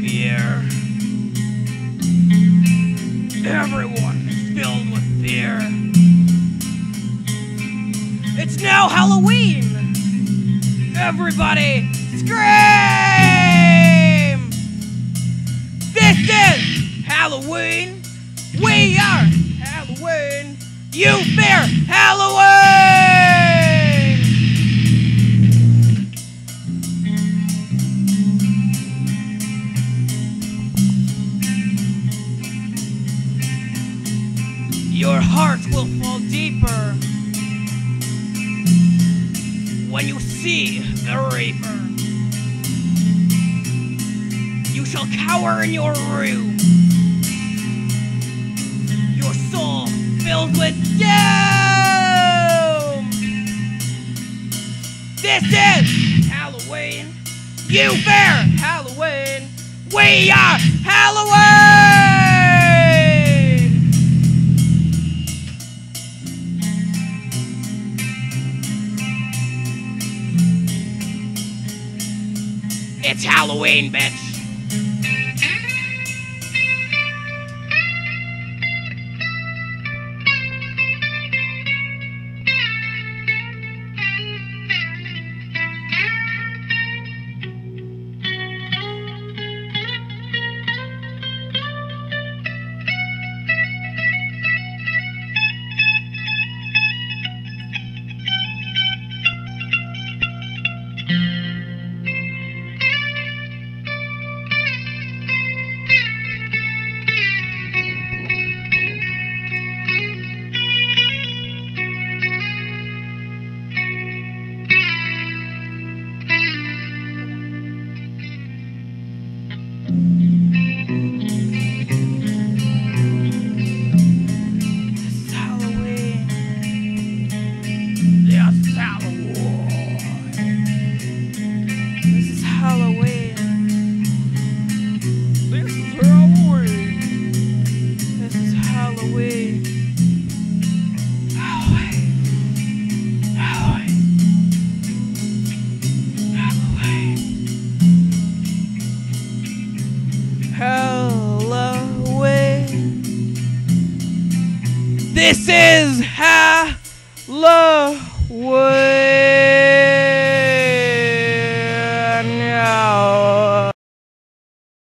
Javier. Everyone is filled with fear. It's now Halloween! Everybody scream! This is Halloween! We are Halloween! You fear Halloween! Your heart will fall deeper when you see the Reaper. You shall cower in your room, your soul filled with doom. This is Halloween. You fear Halloween. We are Halloween. It's Halloween, bitch. Halloween. This is Halloween.